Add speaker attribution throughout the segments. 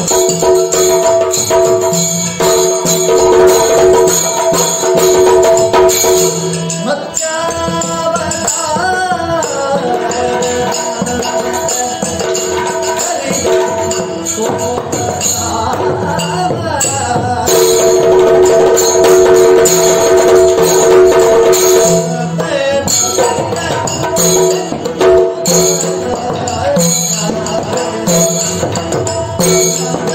Speaker 1: あ! Música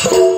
Speaker 1: Thank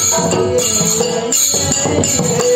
Speaker 1: Thank you.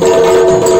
Speaker 1: Thank